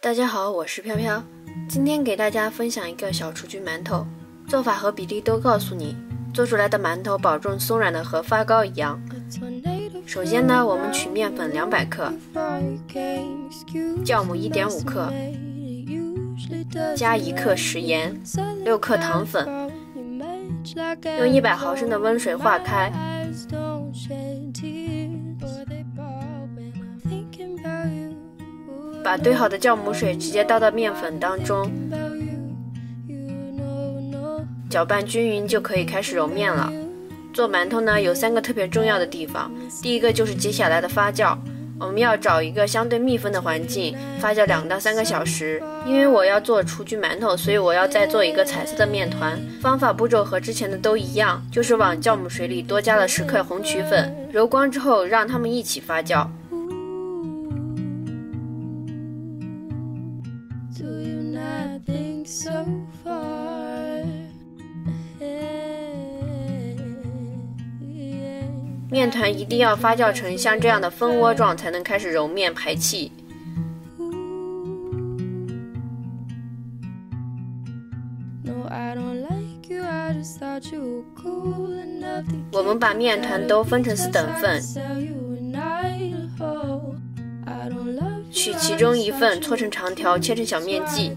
大家好，我是飘飘，今天给大家分享一个小雏菊馒头，做法和比例都告诉你，做出来的馒头保证松软的和发糕一样。首先呢，我们取面粉两百克，酵母一点五克，加一克食盐，六克糖粉，用一百毫升的温水化开。把兑好的酵母水直接倒到面粉当中，搅拌均匀就可以开始揉面了。做馒头呢，有三个特别重要的地方，第一个就是接下来的发酵，我们要找一个相对密封的环境发酵两到三个小时。因为我要做雏菊馒头，所以我要再做一个彩色的面团。方法步骤和之前的都一样，就是往酵母水里多加了十克红曲粉，揉光之后让它们一起发酵。面团一定要发酵成像这样的蜂窝状，才能开始揉面排气。我们把面团都分成四等份，取其中一份搓成长条，切成小面剂，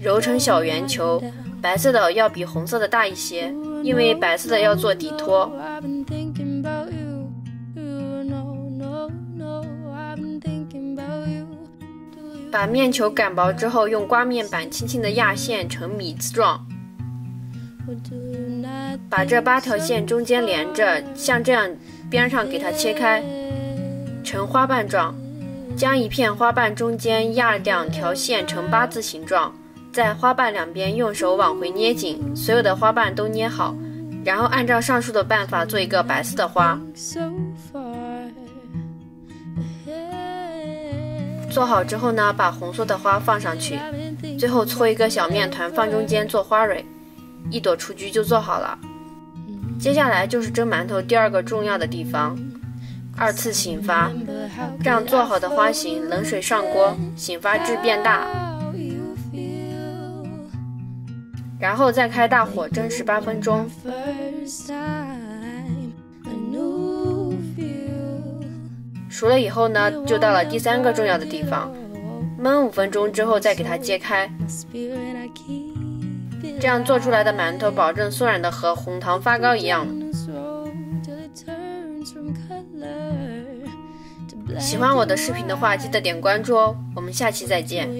揉成小圆球。白色的要比红色的大一些。因为白色的要做底托，把面球擀薄之后，用刮面板轻轻的压线成米字状，把这八条线中间连着，像这样边上给它切开成花瓣状，将一片花瓣中间压两条线成八字形状。在花瓣两边用手往回捏紧，所有的花瓣都捏好，然后按照上述的办法做一个白色的花。做好之后呢，把红色的花放上去，最后搓一个小面团放中间做花蕊，一朵雏菊就做好了。接下来就是蒸馒头第二个重要的地方，二次醒发，让做好的花型冷水上锅，醒发至变大。然后再开大火蒸十八分钟，熟了以后呢，就到了第三个重要的地方，焖五分钟之后再给它揭开，这样做出来的馒头保证松软的和红糖发糕一样。喜欢我的视频的话，记得点关注哦，我们下期再见。